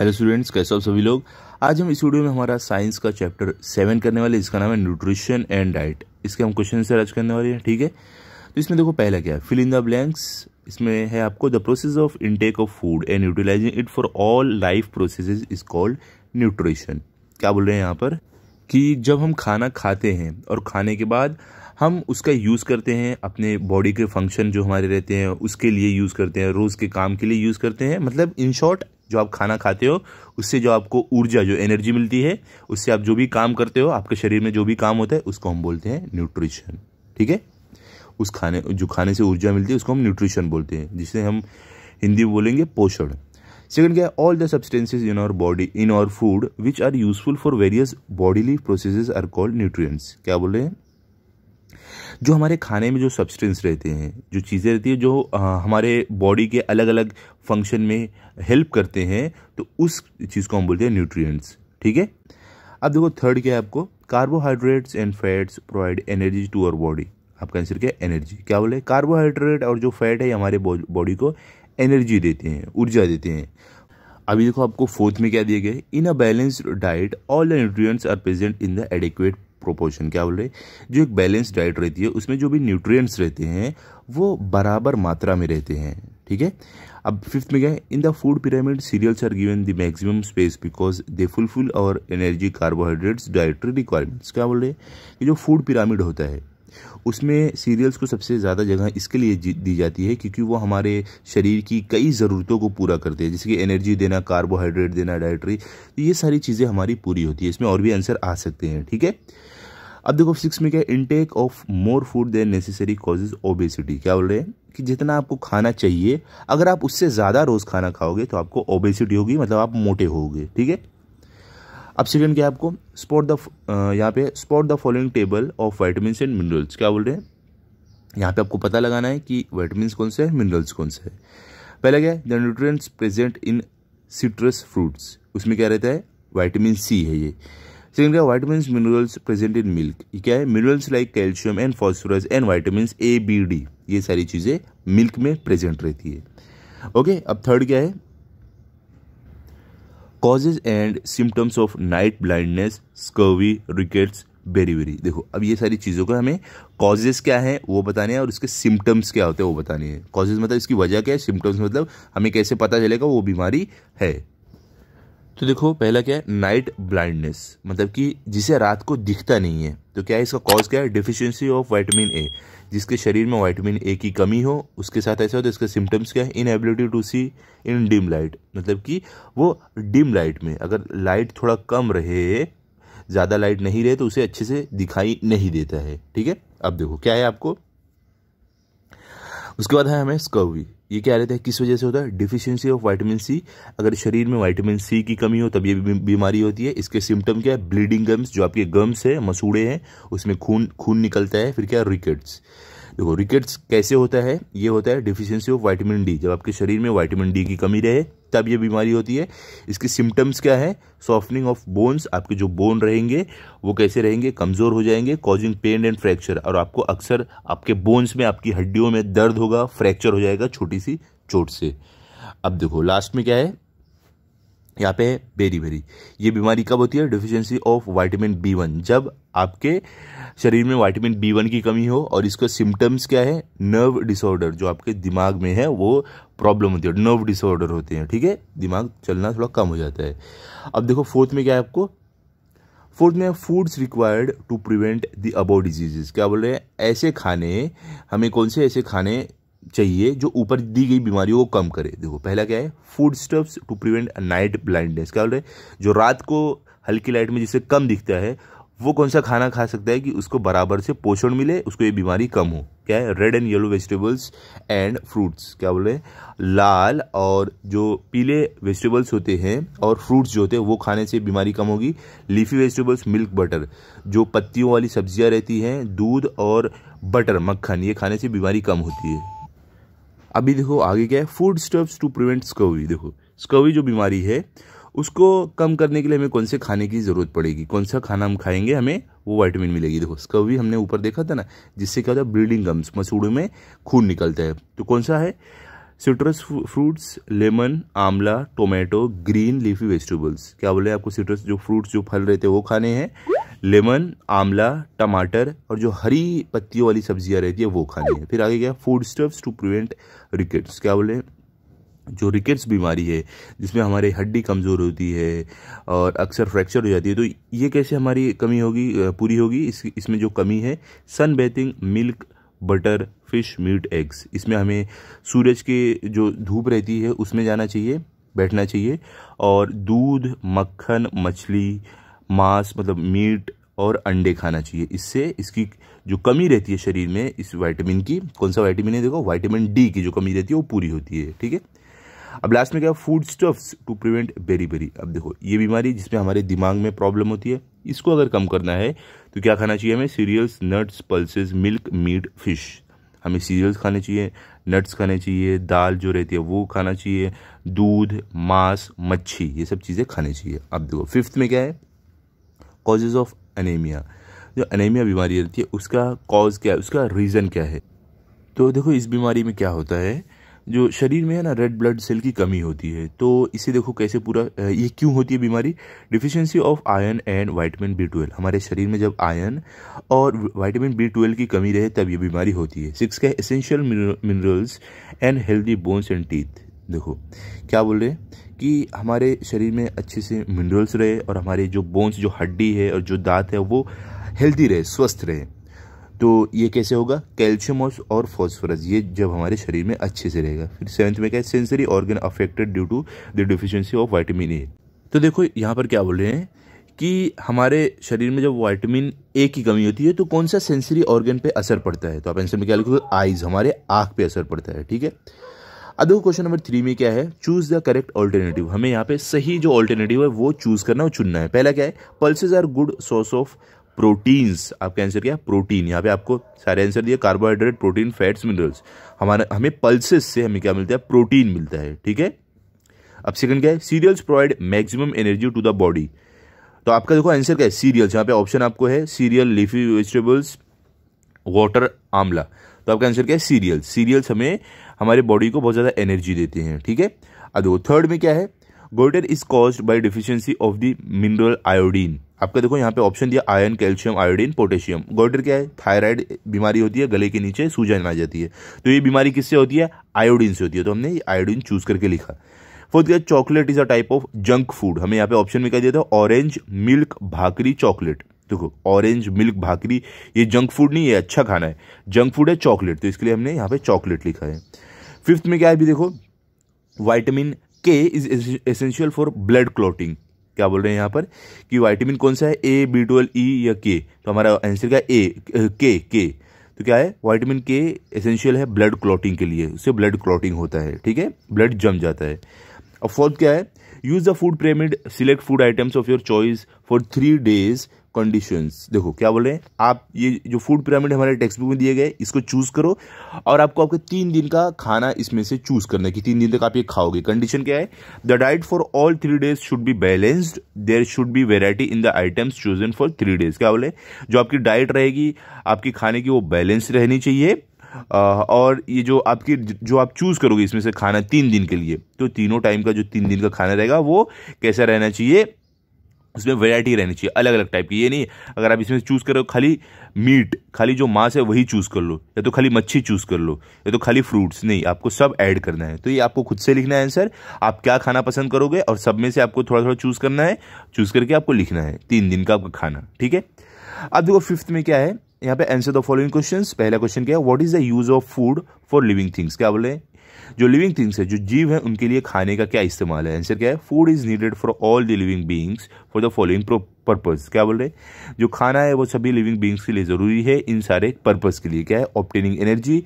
Hello students, कैसे हो सभी लोग? आज हम इस वीडियो में हमारा साइंस का चैप्टर सेवन करने वाले इसका नाम है न्यूट्रिशन एंड डाइट। इसके हम क्वेश्चन से अर्ज़ करने वाले हैं, ठीक है? तो इसमें देखो पहला क्या है, फिल इन द ब्लैंक्स। इसमें है आपको the process of intake of food and utilizing it for all life process is called nutrition. क्या बोल रहे हैं यहाँ पर? कि जब हम खाना खाते हैं और खाने के बाद हम उसका यूज़ करते हैं, अपने बॉडी के फ़ंक्शन जो हमारे रहते हैं, उसके लिए यूज़ करते हैं, रोज़ के काम के लिए यूज़ करते हैं मतलब इन शॉर्ट जो आप खाना खाते हो, उससे जो आपको ऊर्जा, जो एनर्जी मिलती है, उससे आप जो भी काम करते हो, आपके शरीर में जो भी काम होता है, उसको हम बोलते हैं न्यूट्रिशन ठीक है? उस खाने, जो खाने से ऊर्जा मिलती है, उसको हम न्यूट्रिशन बोलते हैं, जिसे हम हिंदी में बोलेंगे पोषण. सेकंड क्या है? All the substances in our body in our food which are useful for various bodily processes are called nutrients क्या बोल रहे हैं? जो हमारे खाने में जो सब्सटेंस रहते हैं, जो चीज़ें रहती है, जो हमारे बॉडी के अलग अलग फ़ंक्शन में हेल्प करते हैं तो उस चीज़ को हम बोलते हैं न्यूट्रिएंट्स ठीक है? अब देखो थर्ड क्या है आपको? Carbohydrates and fats provide energy to our body आपका आंसर क्या है? एनर्जी क्या बोले? कार्बोहाइड्रेट और जो फैट है हमारे बॉडी को एनर्जी देते हैं, ऊर्जा देते हैं। अभी देखो आपको फोर्थ में क्या दिए गए? In a balanced diet all the nutrients are present in the adequate proportion क्या बोल रहे जो एक बैलेंस डाइट रहती है, उसमें जो भी न्यूट्रिएंट्स रहते हैं, वो बराबर मात्रा में रहते हैं, ठीक है? अब फिफ्थ में क्या है? In the food pyramid cereals are given the maximum space because they fulfil our energy carbohydrates dietary requirements क्या बोल रहे हैं? कि जो फ़ूड पिरामिड होता है उसमें सीरियल्स को सबसे ज़्यादा जगह इसके लिए दी जाती है क्योंकि वो हमारे शरीर की कई ज़रूरतों को पूरा करते हैं। जैसे कि एनर्जी देना कार्बोहाइड्रेट देना डाइट्री तो ये सारी चीज़ें हमारी पूरी होती है। इसमें और भी आंसर आ सकते हैं, ठीक है? अब देखो सिक्स में क्या intake of more food than necessary causes obesity क्या बोल रहे हैं? कि जितना आपको खाना चाहिए, अगर आप उससे ज़्यादा रोज़ खाना खाओगे तो आपको ओबेसिटी होगी मतलब आप मोटे होगे, ठीक है? अब सेकंड क्या है आपको? स्पॉट द यहाँ पे spot the following table of vitamin and minerals क्या बोल रहे हैं? यहाँ पे आपको पता लगाना है कि वाइटामिन कौन से है मिनरल्स कौन से है। पहला क्या है? The nutrients present in citrus fruits उसमें क्या रहता है? वाइटामिन सी है ये। सेकंड क्या? Vitamin minerals present in milk ये क्या है? Minerals like calcium and phosphorus and vitamin A B D ये सारी चीज़ें मिल्क में प्रेजेंट रहती है। ओके अब थर्ड क्या है? Causes and symptoms of night blindness scurvy rickets beriberi very देखो, अब ये सारी चीज़ों का हमें कॉजेज क्या है, वो बताने हैं, और इसके सिम्टम्स क्या होते हैं, वो बताने हैं। कॉजेज मतलब इसकी वजह क्या है सिम्टम्स मतलब हमें कैसे पता चलेगा वो बीमारी है। तो देखो, पहला क्या है नाइट ब्लाइंडनेस मतलब कि जिसे रात को दिखता नहीं है। तो क्या है इसका कॉज क्या है? डिफिशियंसी ऑफ़ वाइटामिन ए जिसके शरीर में वाइटामिन ए की कमी हो, उसके साथ ऐसा हो तो इसके सिम्टम्स क्या है? Inability to see in dim light मतलब कि वो डिम लाइट में, अगर लाइट थोड़ा कम रहे, ज़्यादा लाइट नहीं रहे तो उसे अच्छे से दिखाई नहीं देता है। ठीक है? अब देखो, क्या है आपको? उसके बाद है हमें स्कर्वी। ये क्या रहता है? किस वजह से होता है? डिफिशियंसी ऑफ़ वाइटामिन सी अगर शरीर में वाइटामिन सी की कमी हो, तब ये बीमारी होती है। इसके सिम्टम क्या है? ब्लीडिंग गम्स जो आपके गम्स है, मसूड़े हैं, उसमें खून खून निकलता है, फिर क्या? रिकेट्स देखो रिकेट्स कैसे होता है? ये होता है डिफिशियंसी ऑफ़ वाइटामिन डी जब आपके शरीर में वाइटामिन डी की कमी रहे, तब ये बीमारी होती है। इसकी सिम्टम्स क्या है? सॉफ्टनिंग ऑफ़ बोन्स आपके जो बोन रहेंगे, वो कैसे रहेंगे? कमज़ोर हो जाएँगे कॉजिंग पेन एंड फ्रैक्चर और आपको अक्सर आपके बोन्स में, आपकी हड्डियों में दर्द होगा फ्रैक्चर हो जाएगा छोटी सी चोट से। अब देखो लास्ट में क्या है? यहाँ पे बेरी बेरी ये बीमारी कब होती है? Deficiency of vitamin B one जब आपके शरीर में वाइटामिन बी वन की कमी हो और इसका सिम्टम्स क्या है? नर्व डिसऑर्डर जो आपके दिमाग में है, वो प्रॉब्लम होती है। नर्व डिसऑर्डर होते हैं, ठीक है? दिमाग चलना थोड़ा कम हो जाता है। अब देखो फोर्थ में क्या है आपको? फोर्थ में foods required to prevent the above diseases क्या बोल रहे हैं? ऐसे खाने, हमें कौन से ऐसे खाने चाहिए जो ऊपर दी गई बीमारियों को कम करे। देखो, पहला क्या है? Food stuffs to prevent night blindness क्या बोल रहे जो रात को हल्की लाइट में जिसे कम दिखता है, वो कौन सा खाना खा सकता है कि उसको बराबर से पोषण मिले, उसको ये बीमारी कम हो? क्या है? Red and yellow vegetables and fruits क्या बोल रहे हैं? लाल और जो पीले वेजिटेबल्स होते हैं और फ्रूट्स जो होते हैं, वो खाने से बीमारी कम होगी। लीफी वेजिटेबल्स मिल्क बटर जो पत्तियों वाली सब्ज़ियाँ रहती हैं, दूध और बटर मक्खन, ये खाने से बीमारी कम होती है। अभी देखो, आगे क्या है? Food stuffs to prevent scurvy देखो स्कवी जो बीमारी है, उसको कम करने के लिए हमें कौन से खाने की ज़रूरत पड़ेगी? कौन सा खाना हम खाएँगे, हमें वो वाइटामिन मिलेगी। देखो स्कवी हमने ऊपर देखा था ना, जिससे क्या होता है? ब्लीडिंग गम्स मसूड़ों में खून निकलता है। तो कौन सा है? Citrus fruits lemon amla tomato green leafy vegetables क्या बोले आपको सिट्रस जो फ्रूट्स जो फल रहते हैं, वो खाने हैं। लेमन आंवला टमाटर और जो हरी पत्तियों वाली सब्ज़ियाँ रहती है वो खानी है। फिर आगे क्या? Food stuffs to prevent rickets क्या बोले? जो रिकेट्स बीमारी है, जिसमें हमारी हड्डी कमज़ोर होती है और अक्सर फ्रैक्चर हो जाती है तो ये कैसे हमारी कमी होगी पूरी होगी? इस, इसमें जो कमी है sun bathing milk butter fish meat eggs इसमें हमें सूरज के जो धूप रहती है, उसमें जाना चाहिए, बैठना चाहिए और दूध, मक्खन, मछली मांस मतलब मीट और अंडे खाना चाहिए। इससे इसकी जो कमी रहती है शरीर में, इस विटामिन की, कौन सा वाइटामिन है देखो? वाइटामिन डी की जो कमी रहती है, वो पूरी होती है, ठीक है? अब लास्ट में क्या food stuffs to prevent beriberi अब देखो, ये बीमारी जिसमें हमारे दिमाग में प्रॉब्लम होती है, इसको अगर कम करना है तो क्या खाना चाहिए हमें? Cereals nuts pulses milk meat fish हमें सीरियल्स खाने चाहिए नट्स खाने चाहिए, दाल जो रहती है, वो खाना चाहिए, दूध, मांस, मच्छी, ये सब चीज़ें खानी चाहिए। अब देखो फिफ्थ में क्या है? कॉजेज ऑफ़ अनेमिया जो अनेमिया बीमारी रहती है, उसका कॉज क्या है? उसका रीज़न क्या है? तो देखो, इस बीमारी में क्या होता है? जो शरीर में है ना रेड ब्लड सेल की कमी होती है। तो इसे देखो कैसे पूरा ये क्यों होती है बीमारी? Deficiency of iron and vitamin B twelve हमारे शरीर में जब आयरन और वाइटामिन बी ट्वेल्व की कमी रहे, तब ये बीमारी होती है। सिक्स का essential minerals and healthy bones and teeth देखो, क्या बोल रहे कि हमारे शरीर में अच्छे से मिनरल्स रहे और हमारे जो बोन्स जो हड्डी है और जो दांत है, वो हेल्दी रहे, स्वस्थ रहे। तो ये कैसे होगा? कैल्शियम और फॉस्फोरस ये जब हमारे शरीर में अच्छे से रहेगा। फिर सेवंथ में क्या है? Sensory organ affected due to the deficiency of vitamin A तो देखो, यहाँ पर क्या बोल रहे हैं कि हमारे शरीर में जब वाइटामिन ए की कमी होती है तो कौन सा सेंसरी ऑर्गन पे असर पड़ता है? तो आप आंसर में क्या लिखोगे? आईज हमारे आँख पे असर पड़ता है, ठीक है? अब देखो क्वेश्चन नंबर थ्री में क्या है? चूज़ द करेक्ट ऑल्टरनेटिव हमें यहाँ पे सही जो ऑल्टरनेटिव है, वो चूज़ करना और चुनना है। पहला क्या है? Pulses are good source of proteins आपका आंसर क्या? है प्रोटीन यहाँ पे आपको सारे आंसर दिए कार्बोहाइड्रेट प्रोटीन फैट्स मिनरल्स हमारा, हमें पल्सेस से हमें क्या मिलता है? प्रोटीन मिलता है, ठीक है? अब सेकंड क्या है? Cereals provide maximum energy to the body तो आपका देखो आंसर क्या है? सीरियल्स यहाँ पे ऑप्शन आपको है cereal leafy vegetables water amla तो आपका आंसर क्या है? सीरियल्स सीरियल्स हमें हमारे बॉडी को बहुत ज़्यादा एनर्जी देते हैं, ठीक है? अब देखो थर्ड में क्या है? Goiter is caused by deficiency of the mineral iodine आपका देखो, यहाँ पे ऑप्शन दिया iron calcium iodine potassium goiter क्या है? थायराइड बीमारी होती है, गले के नीचे सूजन आ जाती है। तो ये बीमारी किससे होती है? आयोडीन से होती है। तो हमने आयोडीन चूज़ करके लिखा। फोर्थ क्या chocolate is a type of junk food हमें यहाँ पे ऑप्शन में क्या दिया था? ऑरेंज मिल्क भाकरी चॉकलेट देखो ऑरेंज मिल्क भाकरी, ये जंक फ़ूड नहीं है अच्छा खाना है। जंक फ़ूड है चॉकलेट तो इसके लिए हमने यहाँ पे चॉकलेट लिखा है। फिफ्थ में क्या है अभी देखो? Vitamin K is essential for blood clotting क्या बोल रहे हैं यहाँ पर? कि वाइटामिन कौन सा है? ए बी ट्वेल्व ई या के तो हमारा आंसर क्या ए के के तो क्या है? वाइटामिन के एसेंशियल है ब्लड क्लॉटिंग के लिए। उससे ब्लड क्लॉटिंग होता है, ठीक है? ब्लड जम जाता है। अब फोर्थ क्या है? Use the food pyramid select food items of your choice for three days conditions देखो, क्या बोले आप ये जो फ़ूड पिरामिड हमारे टेक्स्ट बुक में दिए गए, इसको चूज़ करो और आपको आपके तीन दिन का खाना इसमें से चूज़ करना है कि तीन दिन तक आप ये खाओगे। कंडीशन क्या है? The diet for all three days should be balanced there should be variety in the items chosen for three days क्या बोले जो आपकी डाइट रहेगी, आपकी खाने की वो बैलेंस रहनी चाहिए। और ये जो आपकी, जो आप चूज़ करोगे इसमें से खाना तीन दिन के लिए तो तीनों टाइम का जो तीन दिन का खाना रहेगा, वो कैसा रहना चाहिए? उसमें वैरायटी रहनी चाहिए अलग अलग टाइप की। ये नहीं, अगर आप इसमें चूज़ करो खाली मीट खाली जो मांस है वही चूज़ कर लो, या तो खाली मच्छी चूज़ कर लो, या तो खाली फ्रूट्स नहीं, आपको सब ऐड करना है। तो ये आपको खुद से लिखना है आंसर आप क्या खाना पसंद करोगे, और सब में से आपको थोड़ा थोड़ा चूज़ करना है चूज़ करके आपको लिखना है, तीन दिन का आपका खाना, ठीक है? अब देखो फिफ्थ में क्या है, यहाँ पे आंसर द फॉलोइंग क्वेश्चन पहला क्वेश्चन क्या है what is the use of food for living things क्या बोले जो लिविंग थिंग्स है, जो जीव है, उनके लिए खाने का क्या इस्तेमाल है? आंसर क्या है? Food is needed for all the living beings for the following purpose क्या बोल रहे जो खाना है, वो सभी लिविंग बींग्स के लिए ज़रूरी है, इन सारे पर्पज के लिए। क्या है? ऑप्टेनिंग एनर्जी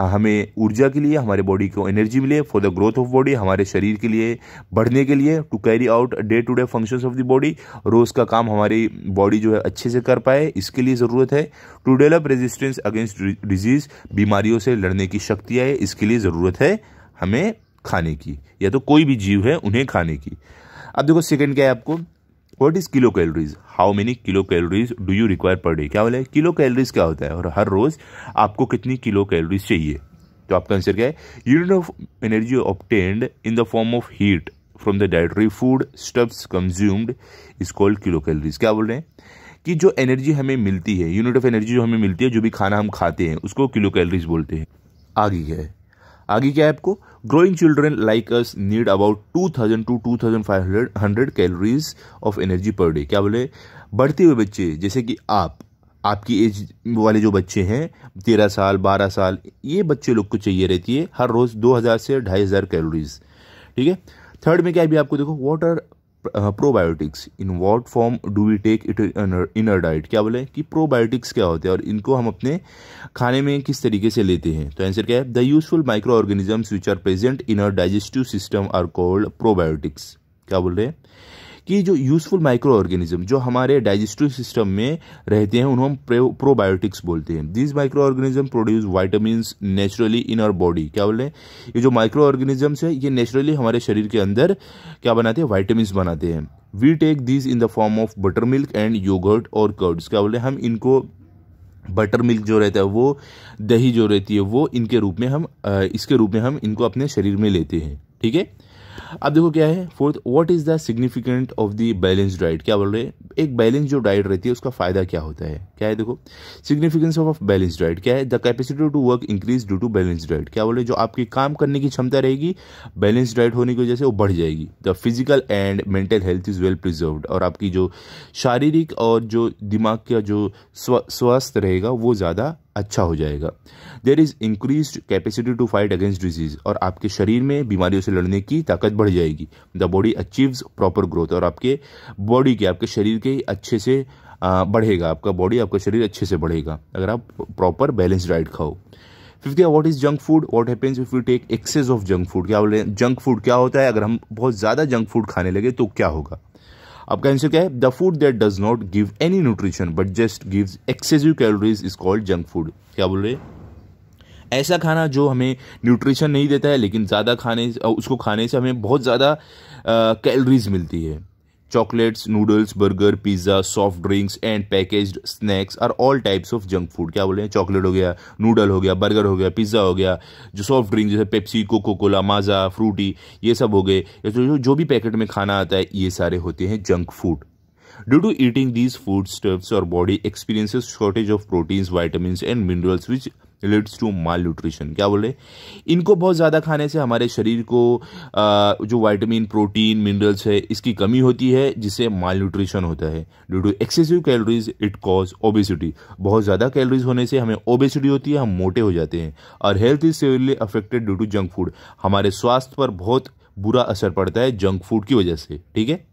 हमें ऊर्जा के लिए, हमारे बॉडी को एनर्जी मिले for the growth of body हमारे शरीर के लिए, बढ़ने के लिए to carry out day to day functions of the body रोज़ का काम हमारी बॉडी जो है, अच्छे से कर पाए, इसके लिए ज़रूरत है। To develop resistance against disease बीमारियों से लड़ने की शक्ति आए, इसके लिए ज़रूरत है हमें खाने की। या तो कोई भी जीव है, उन्हें खाने की। अब देखो सेकंड क्या है आपको? What is kilo calories how many kilo calories do you require per day क्या बोले किलो कैलोरीज क्या होता है? और हर रोज आपको कितनी किलो कैलोरीज चाहिए? तो आपका आंसर क्या है? Unit of energy obtained in the form of heat from the dietary food stuffs consumed is called kilo calories क्या बोल रहे हैं? कि जो एनर्जी हमें मिलती है यूनिट ऑफ़ एनर्जी जो हमें मिलती है, जो भी खाना हम खाते हैं, उसको किलो कैलोरीज बोलते हैं। आगे क्या है? आगे क्या है आपको? Growing children like us need about two thousand five hundred hundred calories of energy per day क्या बोले? बढ़ते हुए बच्चे, जैसे कि आप, आपकी एज वाले जो बच्चे हैं, तेरह साल, बारह साल, ये बच्चे लोग को चाहिए रहती है हर रोज दो हज़ार से ढाई हज़ार कैलोरीज ठीक है? थर्ड में क्या भी आपको देखो water probiotics in what form do we take it in inner diet क्या बोले? कि प्रोबायोटिक्स क्या होते हैं और इनको हम अपने खाने में किस तरीके से लेते हैं? तो आंसर क्या है? The useful micro organisms which are present in our digestive system are called probiotics क्या बोल रहे हैं? कि जो यूजफुल माइक्रो ऑर्गेनिज्म जो हमारे डाइजेस्टिव सिस्टम में रहते हैं, उन्हें हम प्रोबायोटिक्स बोलते हैं। This micro organism produce vitamin naturally in our body क्या बोल ये जो माइक्रो ऑर्गेनिजम्स है, ये नेचुरली हमारे शरीर के अंदर क्या बनाते हैं? वाइटामिन बनाते हैं। We take this in the form of butter milk and yogurt or curds क्या बोले हम इनको बटर मिल्क जो रहता है, वो दही जो रहती है, वो इनके रूप में हम इसके रूप में हम इनको अपने शरीर में लेते हैं। ठीक है? अब देखो क्या है fourth what is the significant of the balance diet क्या बोल रहे हैं? एक बैलेंस जो डाइट रहती है, उसका फ़ायदा क्या होता है? क्या है देखो सिग्निफिकेंस ऑफ़ बैलेंस डाइट क्या है? The capacity to work increase due to balance diet क्या बोले जो आपकी काम करने की क्षमता रहेगी बैलेंस डाइट होने की वजह से वो बढ़ जाएगी। The physical and mental health is well preserve और आपकी जो शारीरिक और जो दिमाग का जो स्वस्थ रहेगा, वो ज़्यादा अच्छा हो जाएगा। There is increase capacity to fight against disease और आपके शरीर में बीमारियों से लड़ने की ताकत बढ़ जाएगी। The body achieves proper growth और आपके बॉडी के, आपके शरीर के अच्छे से बढ़ेगा। आपका बॉडी आपका शरीर अच्छे से बढ़ेगा। अगर आप प्रॉपर बैलेंस डाइट खाओ। Fifth what is junk food what happens if you take excess of junk food क्या बोल जंक फ़ूड क्या होता है? अगर हम बहुत ज़्यादा जंक फ़ूड खाने लगे तो क्या होगा? आपका आंसर क्या है? The food that does not give any nutrition but just gives excessive calories is called junk food क्या बोल रहे ऐसा खाना जो हमें न्यूट्रिशन नहीं देता है, लेकिन ज़्यादा खाने उसको खाने से हमें बहुत ज़्यादा कैलोरीज मिलती है। Chocolates noodles burger pizza soft drinks and package snacks are all types of junk food क्या बोले? चॉकलेट हो गया नूडल हो गया बर्गर हो गया पिज्जा हो गया जो सॉफ्ट ड्रिंक जैसे Pepsi Coca Cola Maaza Frooti ये सब हो गए। तो जो, जो भी पैकेट में खाना आता है ये सारे होते हैं junk food due to eating these food stuffs our body experiences shortage of proteins vitamin and minerals which leads to malnutrition क्या बोले? इनको बहुत ज़्यादा खाने से हमारे शरीर को जो वाइटामिन प्रोटीन मिनरल्स है, इसकी कमी होती है, जिससे माल न्यूट्रिशन होता है। Due to excessive calories it cause obesity बहुत ज़्यादा कैलोरीज होने से हमें ओबेसिटी होती है, हम मोटे हो जाते हैं। और health is severely affected due to junk food हमारे स्वास्थ्य पर बहुत बुरा असर पड़ता है जंक फ़ूड की वजह से। ठीक है?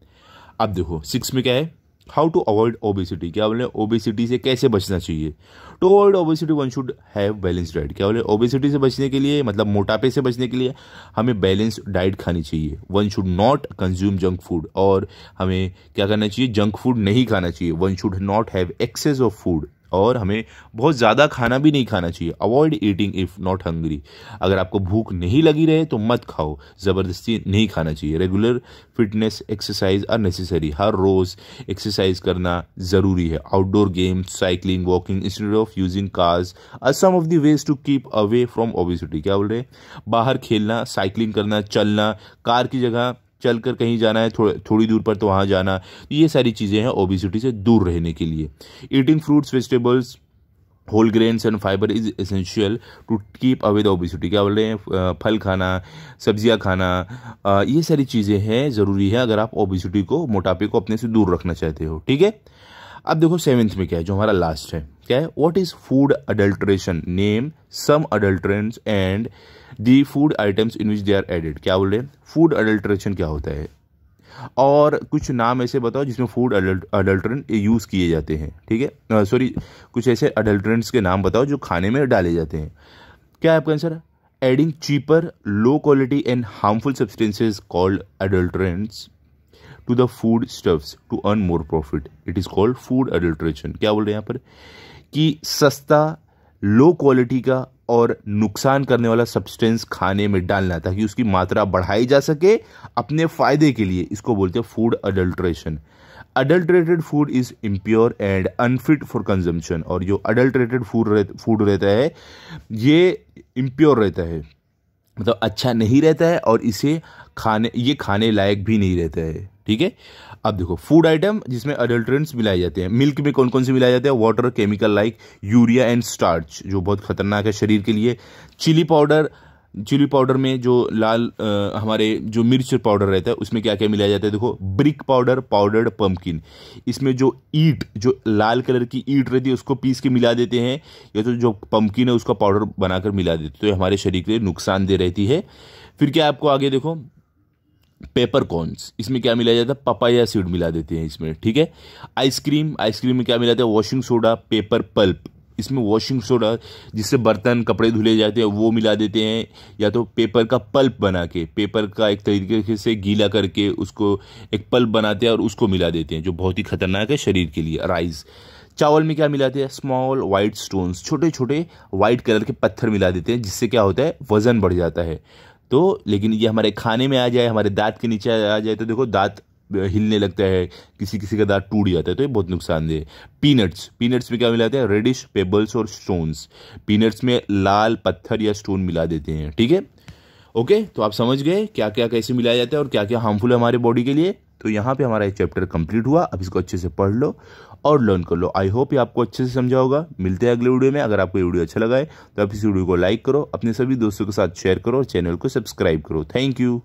अब देखो सिक्स में क्या है? हाउ टू अवॉइड ओबेसिटी क्या बोले ओबेसिटी से कैसे बचना चाहिए? To avoid obesity one should have balance diet क्या बोले ओबेसिटी से बचने के लिए मतलब मोटापे से बचने के लिए, हमें बैलेंस डाइट खानी चाहिए. One should not consume junk food और हमें क्या करना चाहिए जंक फ़ूड नहीं खाना चाहिए. One should not have excess of food और हमें बहुत ज़्यादा खाना भी नहीं खाना चाहिए। Avoid eating if not hungry अगर आपको भूख नहीं लगी रहे तो मत खाओ। ज़बरदस्ती नहीं खाना चाहिए। Regular fitness exercise are necessary हर रोज़ एक्सरसाइज करना ज़रूरी है। Outdoor games cycling walking instead of using cars are some of the ways to keep away from obesity क्या बोल रहे हैं? बाहर खेलना साइकिलिंग करना, चलना, कार की जगह चलकर कहीं जाना है, थोड़ी थोड़ी दूर पर तो वहाँ जाना। ये सारी चीज़ें हैं ओबिसिटी से दूर रहने के लिए। Eating fruits vegetables whole grains and fiber is essential to keep away the obesity क्या बोल रहे हैं? फल खाना, सब्ज़ियाँ खाना ये सारी चीज़ें हैं, ज़रूरी है अगर आप ओबिसिटी को, मोटापे को अपने से दूर रखना चाहते हो। ठीक है? अब देखो सेवेंथ में क्या है, जो हमारा लास्ट है, क्या है? What is food adulteration name some adulterants and the food items in which they are added क्या बोल रहे हैं? फ़ूड अडल्ट्रेशन क्या होता है? और कुछ नाम ऐसे बताओ जिसमें फ़ूड अडल्ट्रेंट यूज़ किए जाते हैं, ठीक है? सॉरी कुछ ऐसे अडल्ट्रेंट्स के नाम बताओ जो खाने में डाले जाते हैं। क्या है आपका answer adding cheaper low quality and harmful substances called adulterants to the food stuffs to earn more profit it is called food adulteration क्या बोल रहे हैं यहाँ पर? कि सस्ता लो क्वालिटी का और नुकसान करने वाला सब्सटेंस खाने में डालना ताकि उसकी मात्रा बढ़ाई जा सके अपने फ़ायदे के लिए। इसको बोलते हैं food adulteration adulterated food is impure and unfit for consumption और जो अडल्ट्रेटेड फ़ूड फ़ूड रहता है, ये इम्प्योर रहता है। मतलब अच्छा नहीं रहता है और इसे खाने, ये खाने लायक भी नहीं रहता है। ठीक है? अब देखो फ़ूड आइटम जिसमें अडल्ट्रेंट्स मिलाए जाते हैं मिल्क में कौन कौन से मिलाए जाते हैं? Water chemical like urea and starch जो बहुत खतरनाक है शरीर के लिए। चिली पाउडर चिली पाउडर में जो लाल आ, हमारे जो मिर्च पाउडर रहता है उसमें क्या क्या मिलाया जाता है? देखो ब्रिक पाउडर पाउडर्ड पम्पकिन इसमें जो ईट जो लाल कलर की ईट रहती है उसको पीस के मिला देते हैं। या तो जो पम्पकिन है उसका पाउडर बनाकर मिला देते हैं। तो हमारे शरीर के लिए नुकसान नुकसानदेह रहती है। फिर क्या आपको आगे देखो? Peppercorns. इसमें क्या मिलाया जाता है? पपाया सीड मिला देते हैं इसमें, ठीक है? आइसक्रीम आइसक्रीम में क्या मिलाते हैं वॉशिंग सोडा पेपर पल्प इसमें वॉशिंग सोडा जिससे बर्तन, कपड़े धुले जाते हैं, वो मिला देते हैं। या तो पेपर का पल्प बना के पेपर का एक तरीके से गीला करके उसको एक पल्प बनाते हैं और उसको मिला देते हैं, जो बहुत ही खतरनाक है शरीर के लिए। राइस चावल में क्या मिलाते हैं? स्मॉल वाइट स्टोन्स छोटे छोटे वाइट कलर के पत्थर मिला देते हैं, जिससे क्या होता है? वज़न बढ़ जाता है। तो लेकिन ये हमारे खाने में आ जाए, हमारे दांत के नीचे आ जाए तो देखो दांत हिलने लगता है, किसी किसी का दांत टूट जाता है तो ये बहुत नुकसानदेह पीनट्स पीनट्स में क्या मिलाते हैं? रेडिश पेबल्स और स्टोन्स पीनट्स में लाल पत्थर या स्टोन मिला देते हैं, ठीक है? ओके तो आप समझ गए क्या क्या कैसे मिलाया जाता है और क्या क्या हार्मफुल है हमारे बॉडी के लिए? तो यहाँ पे हमारा एक चैप्टर कंप्लीट हुआ। अब इसको अच्छे से पढ़ लो। और लर्न कर लो। आई होप ये आपको अच्छे से समझा होगा। मिलते हैं अगले वीडियो में। अगर आपको ये वीडियो अच्छा लगा है तो आप इस वीडियो को लाइक करो, अपने सभी दोस्तों के साथ शेयर करो और चैनल को सब्सक्राइब करो। Thank you